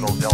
Battle